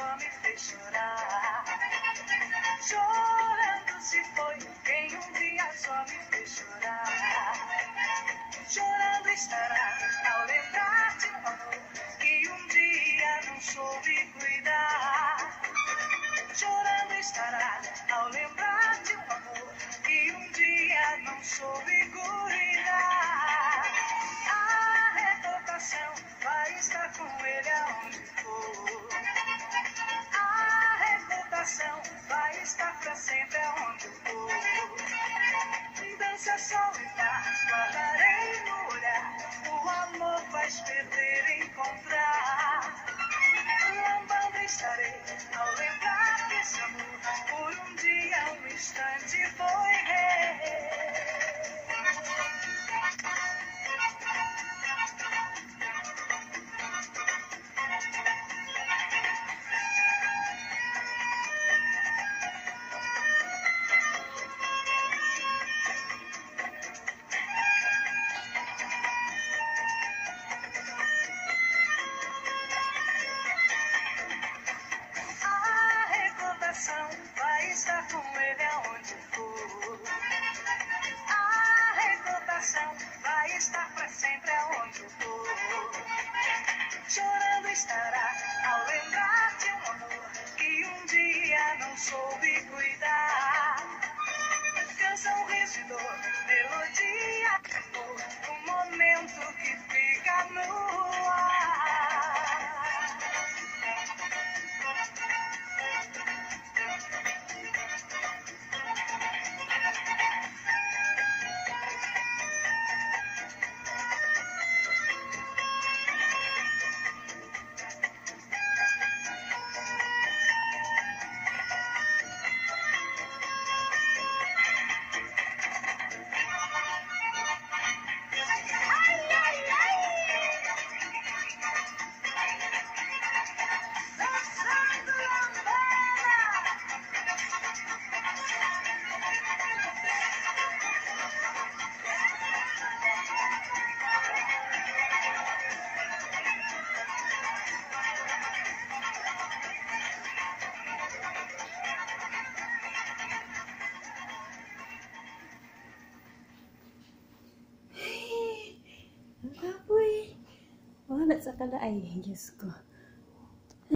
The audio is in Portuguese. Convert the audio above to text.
só me fez chorar. Chorando se foi quem um dia só me fez chorar. Chorando estará ao lembrar de um amor que um dia não soube cuidar. Chorando estará ao lembrar de um amor que um dia não soube cuidar. Soube cuidar. Canção, riso nasa kalaay. Diyos ko.